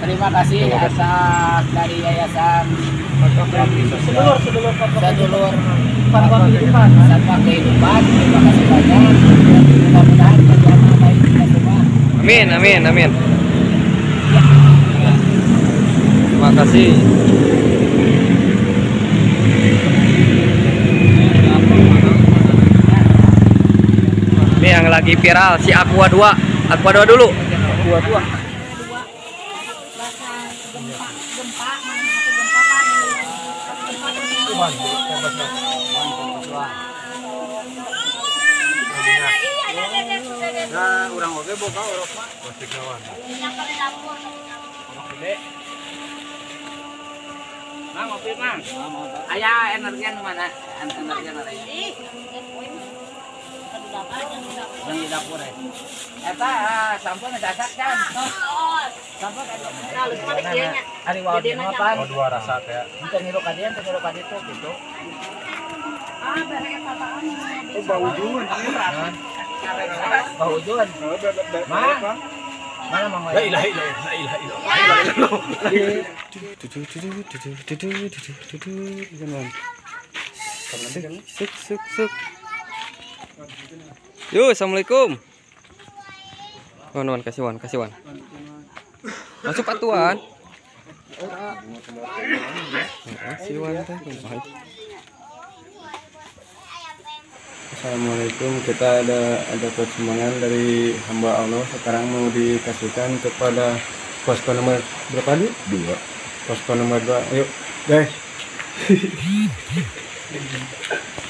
terima kasih atas dari yayasan sedulur sedulur sedulur Fatwa Kehidupan. Satwa Kehidupan. Terima kasih banyak. Mudah-mudahan kerjaan baik kita semua. Amin, amin, amin. Terima kasih. Ini yang lagi viral si Aqua 2. Aqua 2 dulu. Aqua 2. Nah, orang oke boga orang mah. Mang, ngopi mang. Ayah energi anu mana? En- Energi anu mana? Yang di dapur ya. Eta ah, sampun dasak kan. Ari wae? Oh, dua rasa teh. Ka ka ditu gitu. Oh, bau. Bau. Mang. Mana mang? La ilaha illallah, la ilaha illallah. Suk, suk, suk. Yo, assalamualaikum. Wan, wan, kasih wan, kasih wan. Masuk teh. Baik. Assalamualaikum kita ada ada persembahan dari hamba Allah sekarang mau dikasihkan kepada posko nomor berapa nih? Dua. Posko nomor dua. Ayo guys.